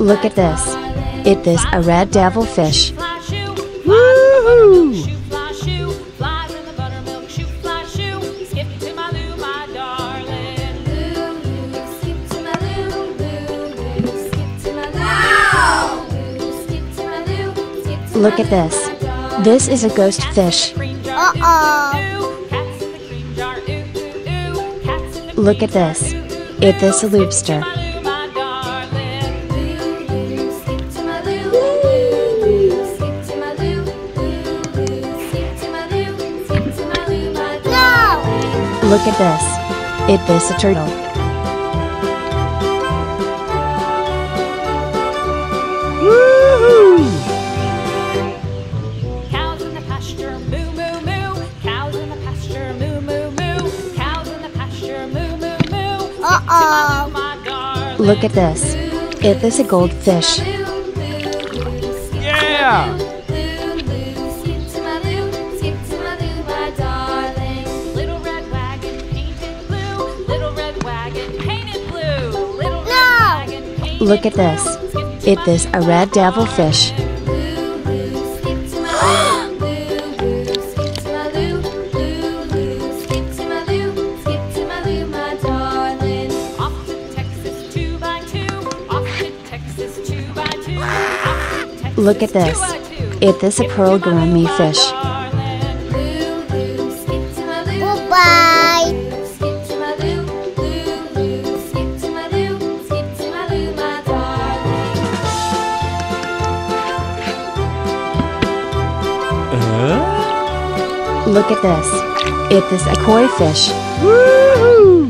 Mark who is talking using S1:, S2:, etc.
S1: Look at this. It this a red devil fish.
S2: Woohoo!
S1: Look at this. This is a ghost fish.
S2: Uh-oh.
S1: Look at this. It this a lobster. Look at this. It is a turtle.
S2: Woohoo!
S3: Cows in the pasture, moo moo moo. Cows in the pasture, moo moo moo. Cows in the pasture, moo moo moo.
S2: Uh-oh.
S1: Look at this. It is a goldfish.
S2: Yeah!
S1: Look at this. It this a red devil fish.
S3: Off to Texas two by two. Off to Texas two by two. Off to Texas
S1: Look at this.
S3: two by two.
S1: It this a pearl gourami fish. Look at this. It's a koi fish.
S2: Woohoo!